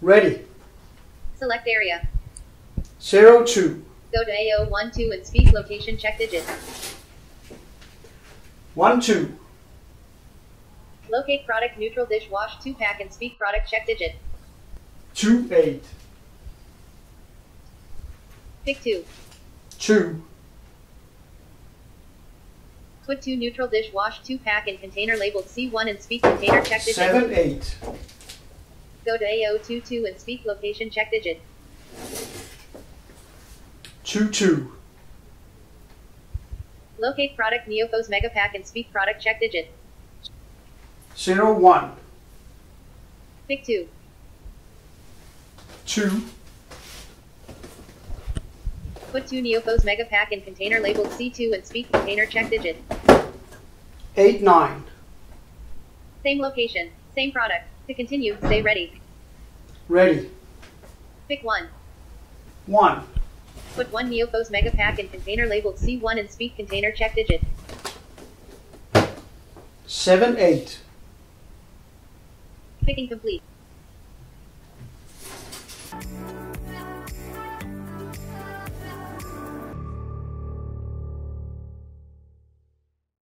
Ready. Select area. 02. Go to AO12 and speak location check digit. 1 2. Locate product neutral dish wash 2 pack and speak product check digit. 2 8. Pick 2. 2. Put 2 neutral dish wash 2 pack in container labeled C1 and speak container check digit. 7 8. Go to AO22 and speak location check digit. 2 2. Locate product Neophos Mega Pack and speak product check digit. 01. Pick 2. 2. Put 2 Neophos Mega Pack in container labeled C2 and speak container check digit. 8 9. Same location, same product. To continue, stay ready. Ready. Pick 1. 1. Put 1 Neophos Mega Pack in container labeled C1 and speak container check digit. 7 8. Picking complete.